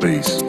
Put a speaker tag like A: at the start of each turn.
A: Peace.